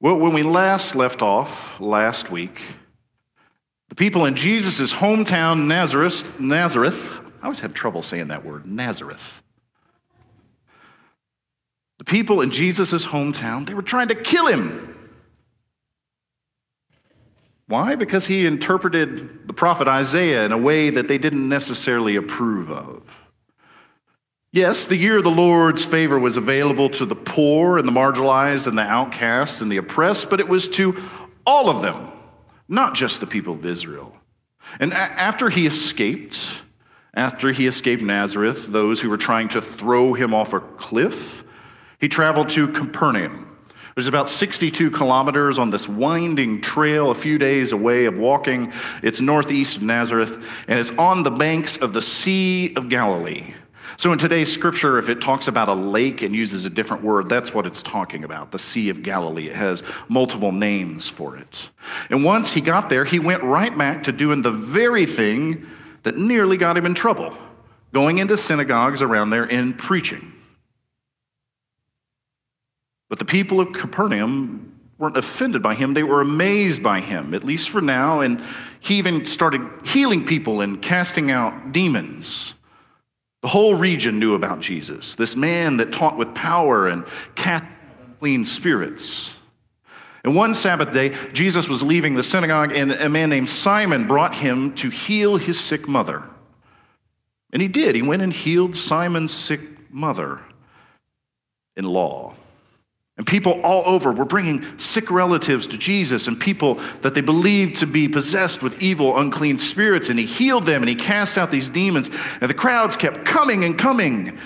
Well, when we last left off last week, the people in Jesus' hometown, Nazareth, Nazareth, I always have trouble saying that word, Nazareth. The people in Jesus' hometown, they were trying to kill him. Why? Because he interpreted the prophet Isaiah in a way that they didn't necessarily approve of. Yes, the year of the Lord's favor was available to the poor and the marginalized and the outcast and the oppressed, but it was to all of them, not just the people of Israel. And a- after he escaped, after he escaped Nazareth, those who were trying to throw him off a cliff, he traveled to Capernaum. There's about 62 kilometers on this winding trail, a few days away of walking. It's northeast of Nazareth, and it's on the banks of the Sea of Galilee. So, in today's scripture, if it talks about a lake and uses a different word, that's what it's talking about the Sea of Galilee. It has multiple names for it. And once he got there, he went right back to doing the very thing that nearly got him in trouble going into synagogues around there and preaching. But the people of Capernaum weren't offended by him, they were amazed by him, at least for now. And he even started healing people and casting out demons. The whole region knew about Jesus, this man that taught with power and cast clean spirits. And one Sabbath day, Jesus was leaving the synagogue, and a man named Simon brought him to heal his sick mother. And he did. He went and healed Simon's sick mother in law. And people all over were bringing sick relatives to Jesus and people that they believed to be possessed with evil, unclean spirits. And he healed them and he cast out these demons. And the crowds kept coming and coming.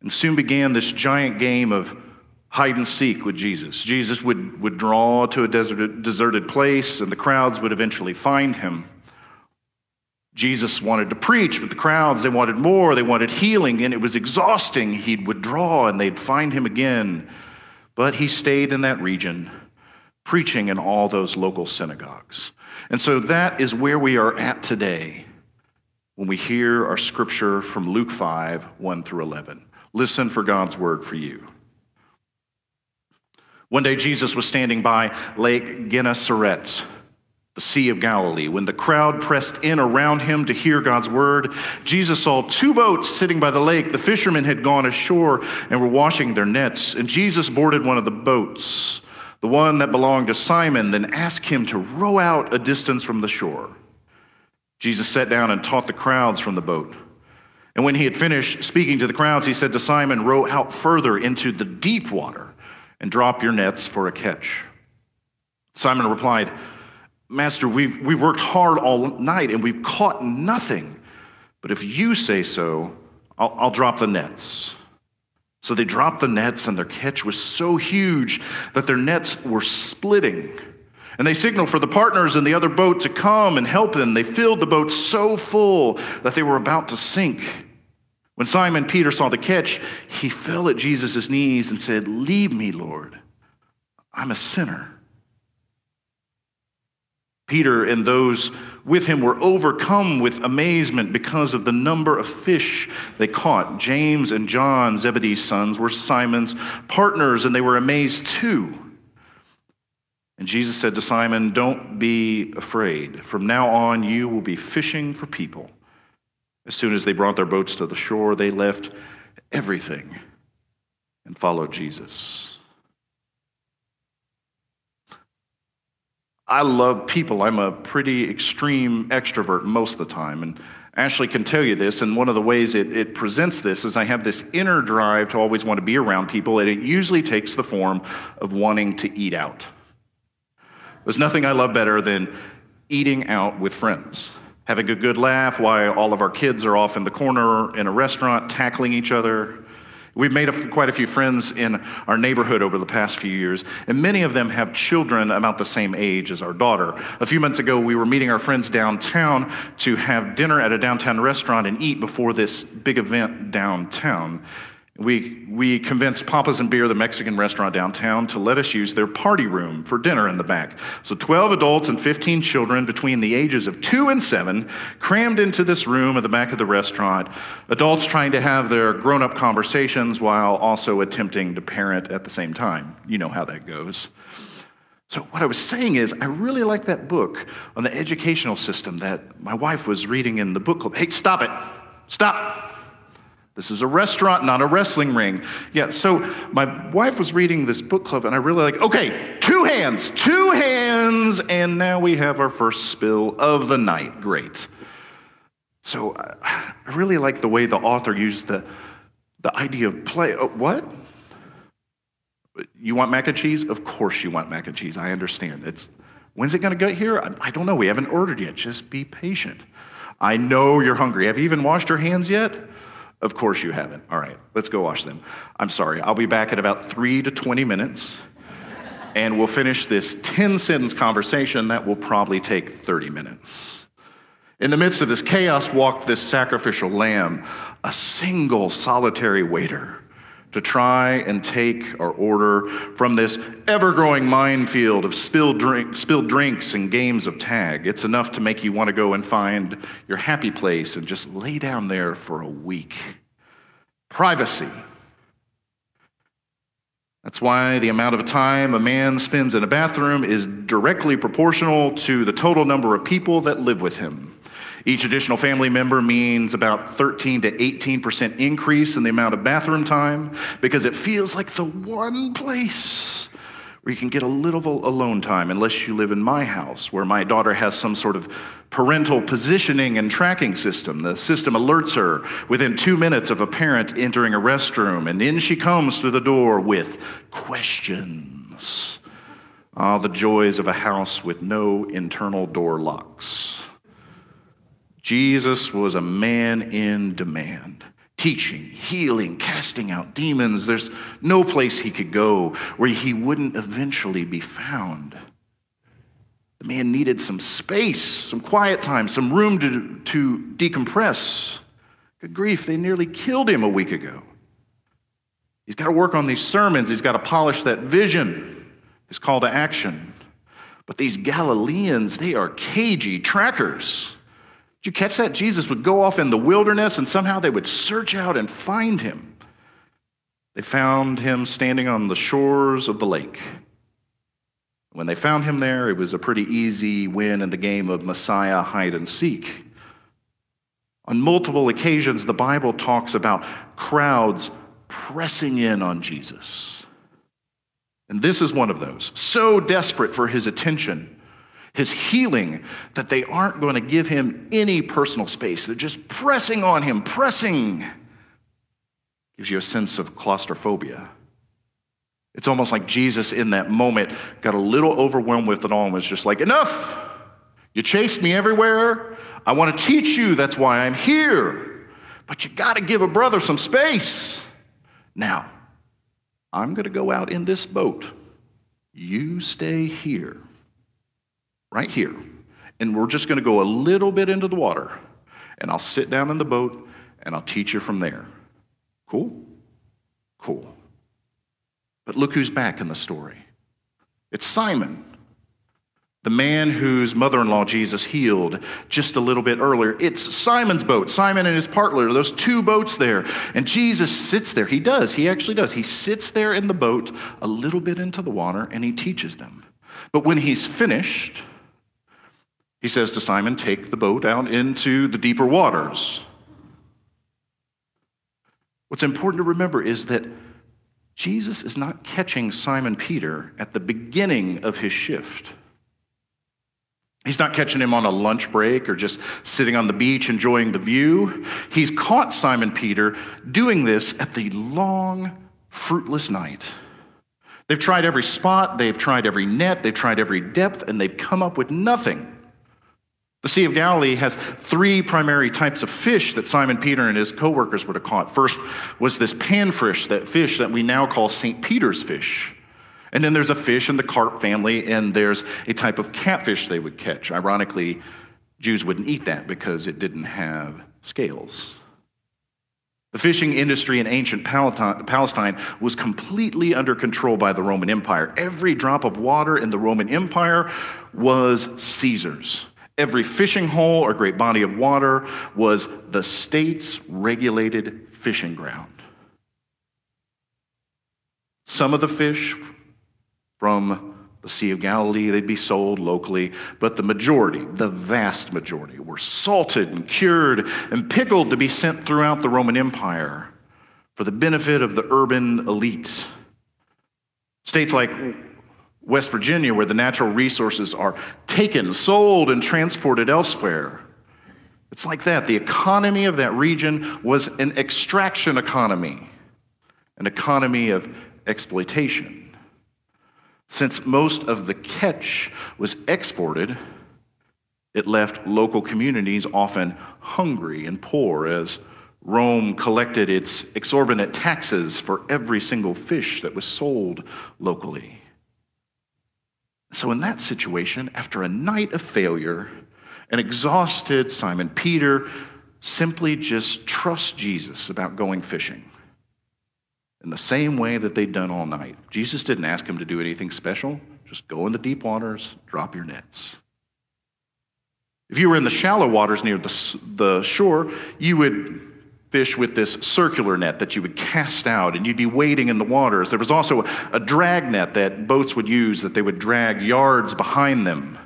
And soon began this giant game of hide and seek with Jesus. Jesus would, would draw to a deserted, deserted place, and the crowds would eventually find him. Jesus wanted to preach, but the crowds, they wanted more, they wanted healing, and it was exhausting. He'd withdraw and they'd find him again. But he stayed in that region, preaching in all those local synagogues. And so that is where we are at today when we hear our scripture from Luke 5 1 through 11. Listen for God's word for you. One day, Jesus was standing by Lake Gennesaret, Sea of Galilee. When the crowd pressed in around him to hear God's word, Jesus saw two boats sitting by the lake. The fishermen had gone ashore and were washing their nets, and Jesus boarded one of the boats, the one that belonged to Simon, then asked him to row out a distance from the shore. Jesus sat down and taught the crowds from the boat. And when he had finished speaking to the crowds, he said to Simon, Row out further into the deep water and drop your nets for a catch. Simon replied, Master, we've, we've worked hard all night and we've caught nothing. But if you say so, I'll, I'll drop the nets. So they dropped the nets, and their catch was so huge that their nets were splitting. And they signaled for the partners in the other boat to come and help them. They filled the boat so full that they were about to sink. When Simon Peter saw the catch, he fell at Jesus' knees and said, Leave me, Lord. I'm a sinner. Peter and those with him were overcome with amazement because of the number of fish they caught. James and John, Zebedee's sons, were Simon's partners, and they were amazed too. And Jesus said to Simon, Don't be afraid. From now on, you will be fishing for people. As soon as they brought their boats to the shore, they left everything and followed Jesus. I love people. I'm a pretty extreme extrovert most of the time. And Ashley can tell you this, and one of the ways it, it, presents this is I have this inner drive to always want to be around people, and it usually takes the form of wanting to eat out. There's nothing I love better than eating out with friends, having a good laugh while all of our kids are off in the corner in a restaurant tackling each other. We've made a, quite a few friends in our neighborhood over the past few years, and many of them have children about the same age as our daughter. A few months ago, we were meeting our friends downtown to have dinner at a downtown restaurant and eat before this big event downtown. We, we convinced Papa's and Beer, the Mexican restaurant downtown, to let us use their party room for dinner in the back. So 12 adults and 15 children between the ages of two and seven crammed into this room at the back of the restaurant. Adults trying to have their grown up conversations while also attempting to parent at the same time. You know how that goes. So, what I was saying is, I really like that book on the educational system that my wife was reading in the book club. Hey, stop it. Stop. This is a restaurant, not a wrestling ring. Yeah, so my wife was reading this book club, and I really like, okay, two hands, two hands, and now we have our first spill of the night. Great. So uh, I really like the way the author used the, the idea of play. Oh, what? You want mac and cheese? Of course you want mac and cheese. I understand. It's when's it going to get here? I, I don't know. We haven't ordered yet. Just be patient. I know you're hungry. Have you even washed your hands yet? Of course you haven't. All right, let's go wash them. I'm sorry. I'll be back in about three to 20 minutes, and we'll finish this 10 sentence conversation that will probably take 30 minutes. In the midst of this chaos walked this sacrificial lamb, a single solitary waiter to try and take our order from this ever growing minefield of spilled, drink, spilled drinks and games of tag. It's enough to make you want to go and find your happy place and just lay down there for a week. Privacy. That's why the amount of time a man spends in a bathroom is directly proportional to the total number of people that live with him. Each additional family member means about 13 to 18% increase in the amount of bathroom time because it feels like the one place where you can get a little alone time, unless you live in my house, where my daughter has some sort of parental positioning and tracking system. The system alerts her within two minutes of a parent entering a restroom, and in she comes through the door with questions. Ah, the joys of a house with no internal door locks. Jesus was a man in demand, teaching, healing, casting out demons. There's no place he could go where he wouldn't eventually be found. The man needed some space, some quiet time, some room to, to decompress. Good grief, they nearly killed him a week ago. He's got to work on these sermons, he's got to polish that vision, his call to action. But these Galileans, they are cagey trackers. You catch that? Jesus would go off in the wilderness and somehow they would search out and find him. They found him standing on the shores of the lake. When they found him there, it was a pretty easy win in the game of Messiah hide and seek. On multiple occasions, the Bible talks about crowds pressing in on Jesus. And this is one of those, so desperate for his attention his healing, that they aren't going to give him any personal space. They're just pressing on him, pressing. Gives you a sense of claustrophobia. It's almost like Jesus in that moment got a little overwhelmed with it all and was just like, enough! You chased me everywhere. I want to teach you. That's why I'm here. But you got to give a brother some space. Now, I'm going to go out in this boat. You stay here right here. And we're just going to go a little bit into the water. And I'll sit down in the boat and I'll teach you from there. Cool? Cool. But look who's back in the story it's Simon, the man whose mother in law Jesus healed just a little bit earlier. It's Simon's boat, Simon and his partner, those two boats there. And Jesus sits there. He does, he actually does. He sits there in the boat a little bit into the water and he teaches them. But when he's finished, he says to Simon, Take the boat out into the deeper waters. What's important to remember is that Jesus is not catching Simon Peter at the beginning of his shift. He's not catching him on a lunch break or just sitting on the beach enjoying the view. He's caught Simon Peter doing this at the long, fruitless night. They've tried every spot, they've tried every net, they've tried every depth, and they've come up with nothing. The Sea of Galilee has three primary types of fish that Simon Peter and his co-workers would have caught. First was this panfish, that fish that we now call St. Peter's fish. And then there's a fish in the carp family, and there's a type of catfish they would catch. Ironically, Jews wouldn't eat that because it didn't have scales. The fishing industry in ancient Palestine was completely under control by the Roman Empire. Every drop of water in the Roman Empire was Caesar's. Every fishing hole or great body of water was the state's regulated fishing ground. Some of the fish from the Sea of Galilee, they'd be sold locally, but the majority, the vast majority, were salted and cured and pickled to be sent throughout the Roman Empire for the benefit of the urban elite. States like West Virginia, where the natural resources are taken, sold, and transported elsewhere. It's like that. The economy of that region was an extraction economy, an economy of exploitation. Since most of the catch was exported, it left local communities often hungry and poor as Rome collected its exorbitant taxes for every single fish that was sold locally. So, in that situation, after a night of failure, an exhausted Simon Peter simply just trusts Jesus about going fishing in the same way that they'd done all night. Jesus didn't ask him to do anything special, just go in the deep waters, drop your nets. If you were in the shallow waters near the, the shore, you would fish with this circular net that you would cast out and you'd be wading in the waters. There was also a drag net that boats would use that they would drag yards behind them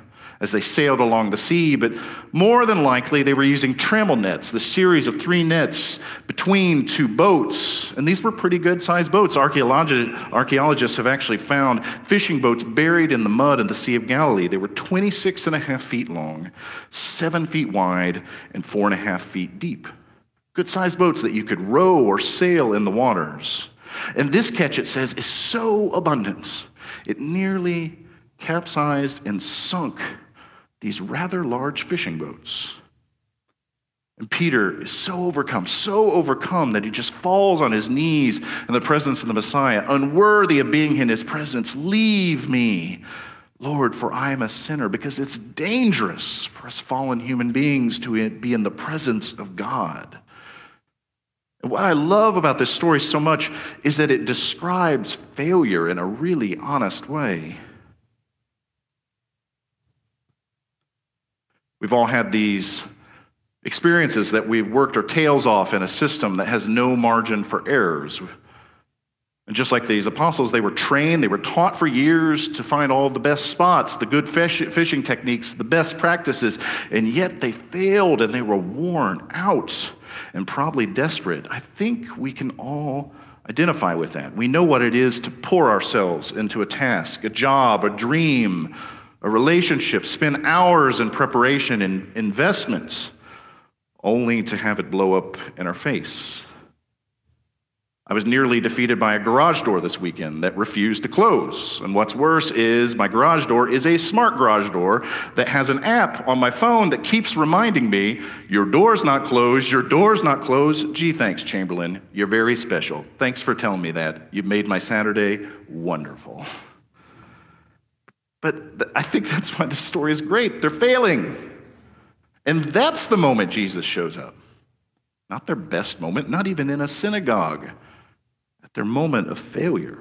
as they sailed along the sea, but more than likely they were using trammel nets, the series of three nets between two boats. And these were pretty good sized boats. Archaeologists have actually found fishing boats buried in the mud in the Sea of Galilee. They were 26 and a half feet long, seven feet wide, and four and a half feet deep. Good sized boats that you could row or sail in the waters. And this catch, it says, is so abundant, it nearly capsized and sunk these rather large fishing boats. And Peter is so overcome, so overcome that he just falls on his knees in the presence of the Messiah, unworthy of being in his presence. Leave me, Lord, for I am a sinner, because it's dangerous for us fallen human beings to be in the presence of God. And what I love about this story so much is that it describes failure in a really honest way. We've all had these experiences that we've worked our tails off in a system that has no margin for errors. And just like these apostles, they were trained, they were taught for years to find all the best spots, the good fish, fishing techniques, the best practices, and yet they failed and they were worn out and probably desperate. I think we can all identify with that. We know what it is to pour ourselves into a task, a job, a dream, a relationship, spend hours in preparation and investments, only to have it blow up in our face. I was nearly defeated by a garage door this weekend that refused to close. And what's worse is my garage door is a smart garage door that has an app on my phone that keeps reminding me, your door's not closed, your door's not closed. Gee, thanks, Chamberlain. You're very special. Thanks for telling me that. You've made my Saturday wonderful. But I think that's why the story is great. They're failing. And that's the moment Jesus shows up. Not their best moment, not even in a synagogue their moment of failure.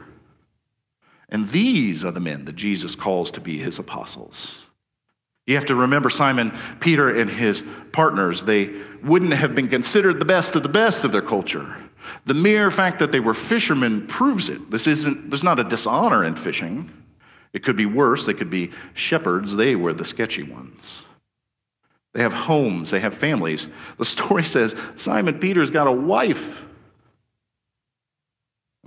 And these are the men that Jesus calls to be his apostles. You have to remember Simon Peter and his partners, they wouldn't have been considered the best of the best of their culture. The mere fact that they were fishermen proves it. This isn't, there's not a dishonor in fishing. It could be worse. They could be shepherds. They were the sketchy ones. They have homes, they have families. The story says Simon Peter's got a wife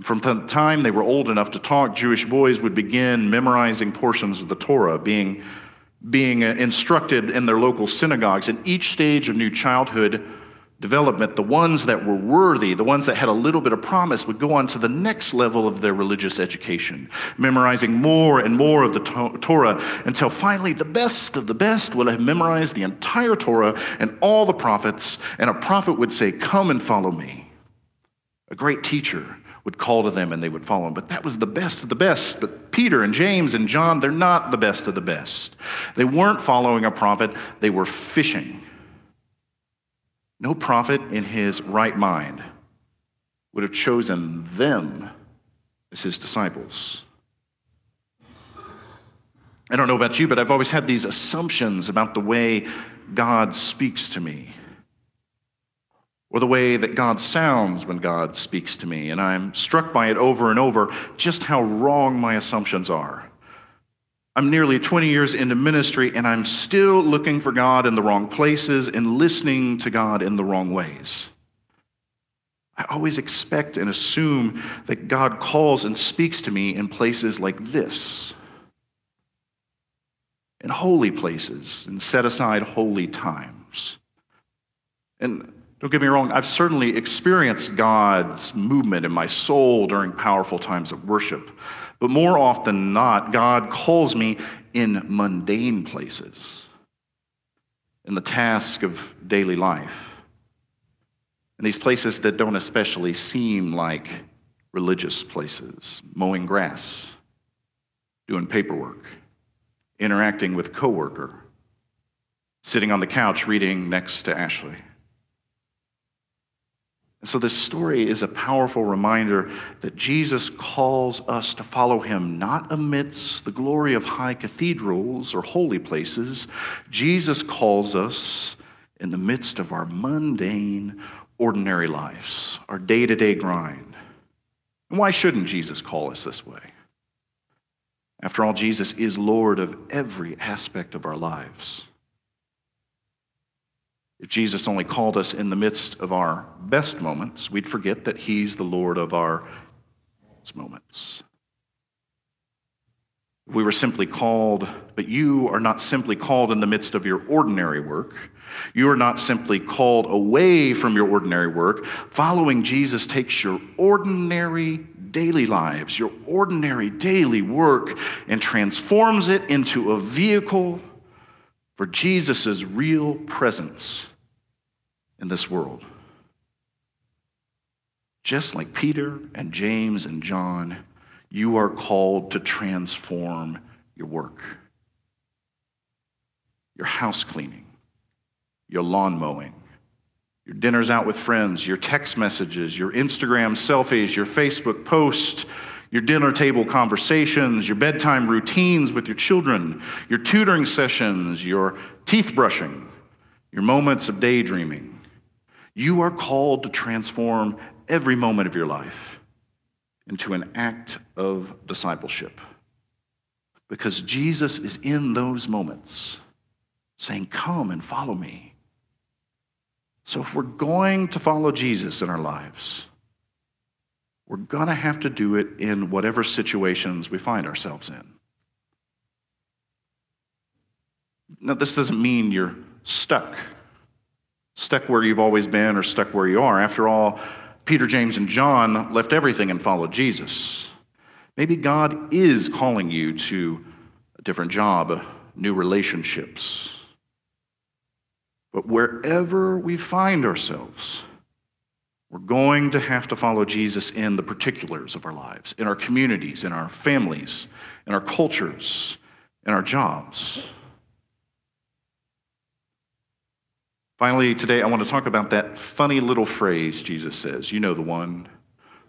from the time they were old enough to talk, Jewish boys would begin memorizing portions of the Torah, being, being uh, instructed in their local synagogues. In each stage of new childhood development, the ones that were worthy, the ones that had a little bit of promise, would go on to the next level of their religious education, memorizing more and more of the to- Torah until finally the best of the best would have memorized the entire Torah and all the prophets. And a prophet would say, Come and follow me. A great teacher would call to them and they would follow him. But that was the best of the best. But Peter and James and John, they're not the best of the best. They weren't following a prophet, they were fishing. No prophet in his right mind would have chosen them as his disciples. I don't know about you, but I've always had these assumptions about the way God speaks to me or the way that God sounds when God speaks to me. And I'm struck by it over and over just how wrong my assumptions are. I'm nearly 20 years into ministry and I'm still looking for God in the wrong places and listening to God in the wrong ways. I always expect and assume that God calls and speaks to me in places like this, in holy places, and set aside holy times. And don't get me wrong, I've certainly experienced God's movement in my soul during powerful times of worship. But more often than not, God calls me in mundane places, in the task of daily life, in these places that don't especially seem like religious places, mowing grass, doing paperwork, interacting with a coworker, sitting on the couch reading next to Ashley. And so, this story is a powerful reminder that Jesus calls us to follow him not amidst the glory of high cathedrals or holy places. Jesus calls us in the midst of our mundane, ordinary lives, our day to day grind. And why shouldn't Jesus call us this way? After all, Jesus is Lord of every aspect of our lives. If Jesus only called us in the midst of our best moments, we'd forget that He's the Lord of our moments. We were simply called, but you are not simply called in the midst of your ordinary work. You are not simply called away from your ordinary work. Following Jesus takes your ordinary daily lives, your ordinary daily work, and transforms it into a vehicle for Jesus' real presence in this world. Just like Peter and James and John, you are called to transform your work, your house cleaning, your lawn mowing, your dinners out with friends, your text messages, your Instagram selfies, your Facebook posts, your dinner table conversations, your bedtime routines with your children, your tutoring sessions, your teeth brushing, your moments of daydreaming you are called to transform every moment of your life into an act of discipleship. Because Jesus is in those moments saying, Come and follow me. So, if we're going to follow Jesus in our lives, we're going to have to do it in whatever situations we find ourselves in. Now, this doesn't mean you're stuck stuck where you've always been or stuck where you are. After all, Peter, James, and John left everything and followed Jesus. Maybe God is calling you to a different job, new relationships. But wherever we find ourselves, we're going to have to follow Jesus in the particulars of our lives, in our communities, in our families, in our cultures, in our jobs. Finally, today I want to talk about that funny little phrase Jesus says. You know the one,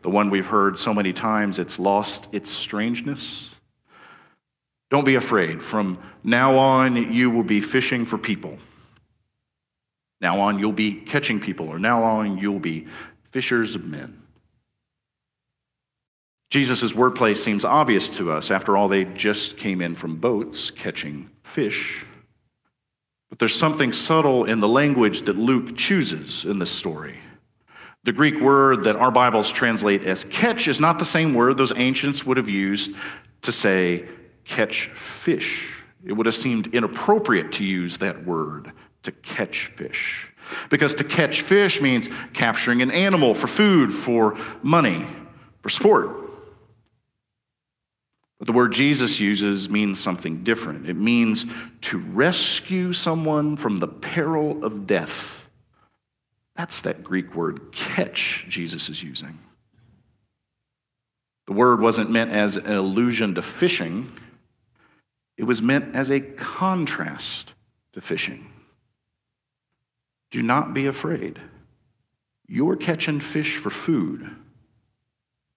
the one we've heard so many times, it's lost its strangeness. Don't be afraid. From now on, you will be fishing for people. Now on, you'll be catching people, or now on, you'll be fishers of men. Jesus' wordplay seems obvious to us. After all, they just came in from boats catching fish. But there's something subtle in the language that Luke chooses in this story. The Greek word that our Bibles translate as catch is not the same word those ancients would have used to say catch fish. It would have seemed inappropriate to use that word to catch fish. Because to catch fish means capturing an animal for food, for money, for sport. But the word Jesus uses means something different. It means to rescue someone from the peril of death. That's that Greek word catch Jesus is using. The word wasn't meant as an allusion to fishing, it was meant as a contrast to fishing. Do not be afraid. You're catching fish for food.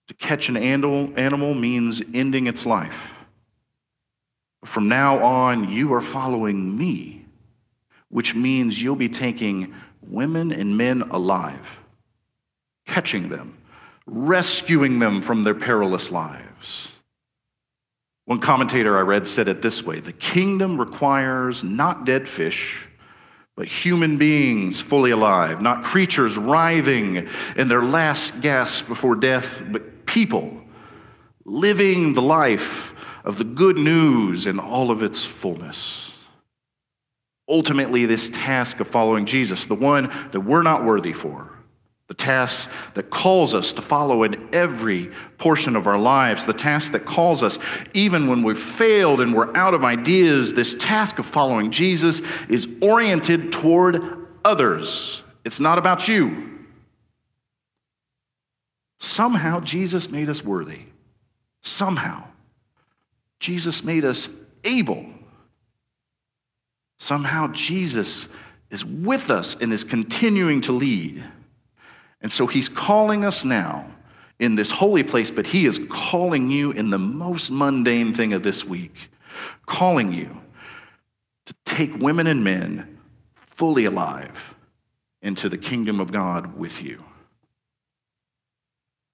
To catch an animal, means ending its life. From now on, you are following me, which means you'll be taking women and men alive, catching them, rescuing them from their perilous lives. One commentator I read said it this way The kingdom requires not dead fish, but human beings fully alive, not creatures writhing in their last gasp before death, but people living the life of the good news in all of its fullness. Ultimately, this task of following Jesus, the one that we're not worthy for, the task that calls us to follow in every portion of our lives, the task that calls us even when we've failed and we're out of ideas, this task of following Jesus is oriented toward others. It's not about you. Somehow, Jesus made us worthy. Somehow, Jesus made us able. Somehow, Jesus is with us and is continuing to lead. And so he's calling us now in this holy place, but he is calling you in the most mundane thing of this week, calling you to take women and men fully alive into the kingdom of God with you.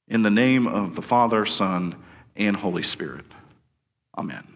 In the name of the Father, Son, and Holy Spirit. Amen.